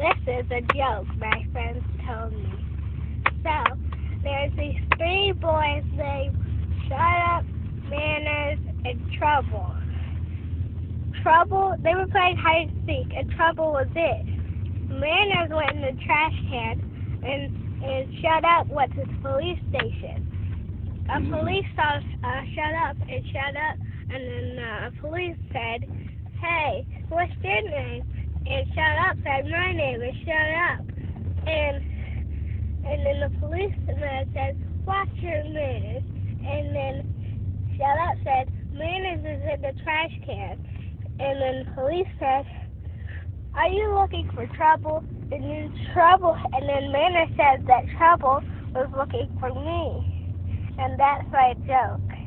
This is a joke, my friends told me. So, there's these three boys named Shut Up, Manners, and Trouble. Trouble, they were playing hide and seek, and Trouble was it. Manners went in the trash can, and, and Shut Up went to the police station. A police saw uh, Shut Up and Shut Up, and then uh, police said, Hey, what's your name? And Shut Up said, My name is Shut Up. And and then the policeman said, What's your manners? And then Shut Up said, Manners is in the trash can. And then the police said, Are you looking for trouble? And then trouble and then Manners said that trouble was looking for me. And that's my joke.